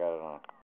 got it on.